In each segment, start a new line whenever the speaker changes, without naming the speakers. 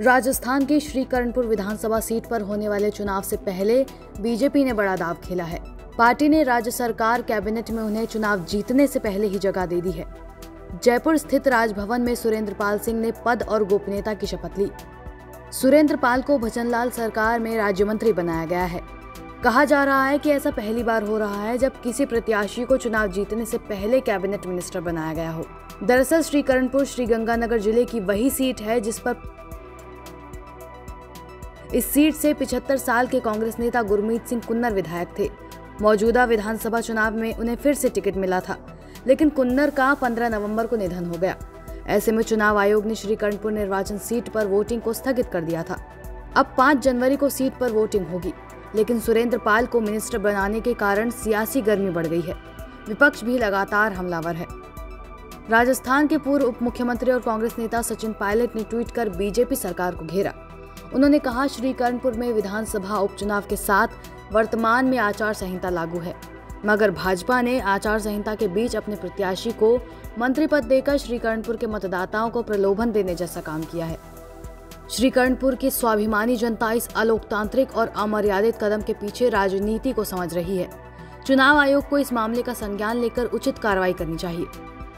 राजस्थान की श्रीकरणपुर विधानसभा सीट पर होने वाले चुनाव से पहले बीजेपी ने बड़ा दाव खेला है। पार्टी ने राज्य सरकार कैबिनेट में उन्हें चुनाव जीतने से पहले ही जगह दे दी है। जयपुर स्थित राजभवन में सुरेंद्र पाल सिंह ने पद और गोपनीयता की शपथ ली। सुरेंद्र पाल को भजनलाल सरकार में राज्य मंत्री बनाया गया है। कहा जा रहा है कि ऐसा पहली बार हो रहा है जब किसी प्रत्याशी को चुनाव जीतने से पहले कैबिनेट मिनिस्टर बनाया गया हो। दरअसल श्रीकरणपुर श्रीगंगानगर ज़िले की वही सीट है जिस पर इस सीट से 75 साल के कांग्रेस नेता गुरमीत सिंह कुन्नर विधायक थे। मौजूदा विधानसभा चुनाव में उन्हें फिर से टिकट मिला था, लेकिन कुन्नर का 15 नवंबर को निधन हो गया। ऐसे में चुनाव आयोग ने श्री कर्णपुर निर्वाचन सीट पर वोटिंग को स्थगित कर दिया था। अब 5 जनवरी को सीट पर वोटिंग होगी, लेकिन सुरेंद्र पाल को मिनिस्टर बनाने के कारण सियासी गर्मी बढ़ गई है। विपक्ष भी लगातार हमलावर है। राजस्थान के पूर्व उप मुख्यमंत्री और कांग्रेस नेता सचिन पायलट ने ट्वीट कर बीजेपी सरकार को घेरा। उन्होंने कहा, श्री कर्णपुर में विधानसभा उपचुनाव के साथ वर्तमान में आचार संहिता लागू है। मगर भाजपा ने आचार संहिता के बीच अपने प्रत्याशी को मंत्री पद देकर श्रीकरणपुर के मतदाताओं को प्रलोभन देने जैसा काम किया है। श्रीकरणपुर की स्वाभिमानी जनता इस अलोकतांत्रिक और अमर्यादित कदम के पीछे राजनीति को समझ रही है। चुनाव आयोग को इस मामले का संज्ञान लेकर उचित कार्रवाई करनी चाहिए।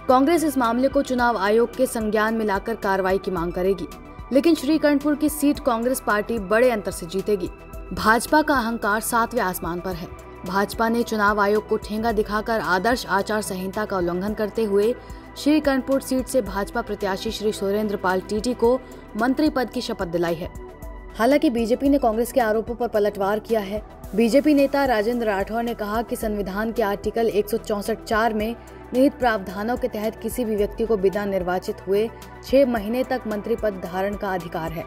कांग्रेस इस मामले को चुनाव आयोग के संज्ञान में लाकर कार्रवाई की मांग करेगी। लेकिन श्रीकरणपुर की सीट कांग्रेस पार्टी बड़े अंतर से जीतेगी। भाजपा का अहंकार सातवें आसमान पर है। भाजपा ने चुनाव आयोग को ठेंगा दिखाकर आदर्श आचार संहिता का उल्लंघन करते हुए श्री कर्णपुर सीट से भाजपा प्रत्याशी श्री सुरेंद्र पाल टीटी को मंत्री पद की शपथ दिलाई है। हालाँकि बीजेपी ने कांग्रेस के आरोपों पर पलटवार किया है। बीजेपी नेता राजेंद्र राठौर ने कहा कि संविधान के आर्टिकल एक चार में निहित प्रावधानों के तहत किसी भी व्यक्ति को बिना निर्वाचित हुए छह महीने तक मंत्री पद धारण का अधिकार है।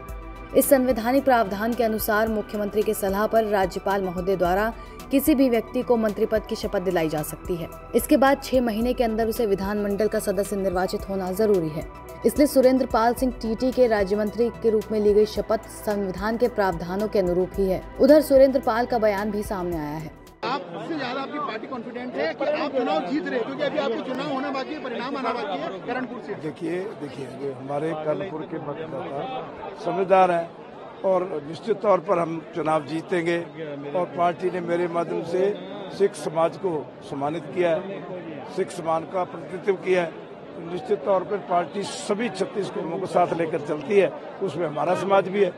इस संवैधानिक प्रावधान के अनुसार मुख्यमंत्री के सलाह पर राज्यपाल महोदय द्वारा किसी भी व्यक्ति को मंत्री पद की शपथ दिलाई जा सकती है। इसके बाद छह महीने के अंदर उसे विधानमंडल का सदस्य निर्वाचित होना ज़रूरी है। इसलिए सुरेंद्र पाल सिंह टीटी के राज्य मंत्री के रूप में ली गई शपथ संविधान के प्रावधानों के अनुरूप ही है। उधर सुरेंद्र पाल का बयान भी सामने आया है।
आपसे ज़्यादा आपकी पार्टी कॉन्फिडेंट है कि आप चुनाव जीत रहे क्योंकि अभी आपके चुनाव होना बाकी है, परिणाम आना बाकी है करणपुर से।
देखिए देखिए हमारे कर्णपुर के मतदाता समझदार हैं और निश्चित तौर पर हम चुनाव जीतेंगे और पार्टी ने मेरे माध्यम से सिख समाज को सम्मानित किया है, सिख समाज का प्रतिनिधित्व किया है। तो निश्चित तौर पर पार्टी सभी छत्तीस कुटुंबों को साथ लेकर चलती है, उसमें हमारा समाज भी है।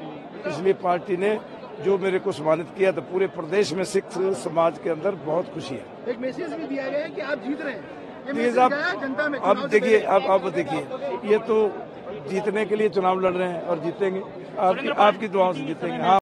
इसलिए पार्टी ने जो मेरे को सम्मानित किया तो पूरे प्रदेश में सिख समाज के अंदर बहुत खुशी है।
एक मैसेज भी दिया गया है कि आप जीत रहे हैं।
प्लीज़ आप
जनता में
अब देखिए अब अब देखिए। ये तो जीतने के लिए चुनाव लड़ रहे हैं और जीतेंगे। आपकी आपकी दुआओं से जीतेंगे। हाँ